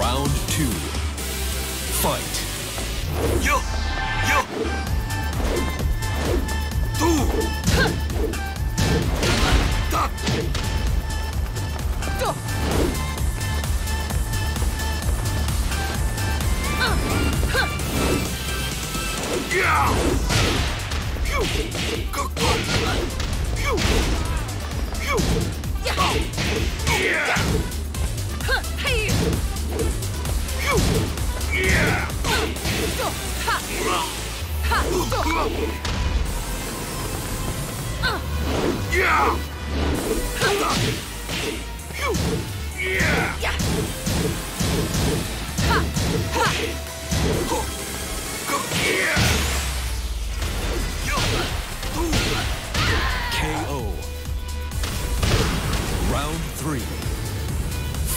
Round two. Fight. Yo! Yo! Yeah!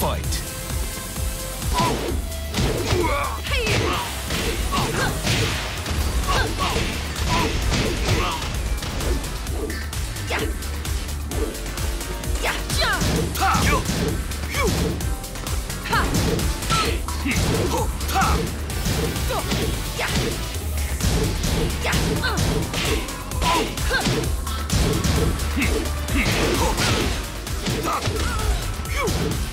Fight. You!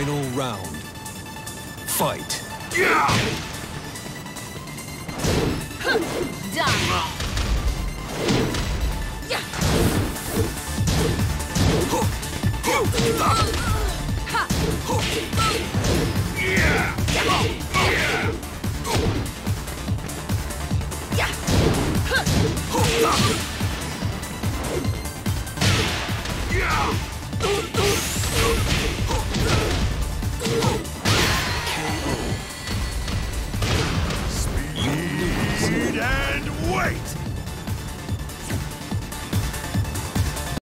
Final round. Fight. Die! Yeah! and wait!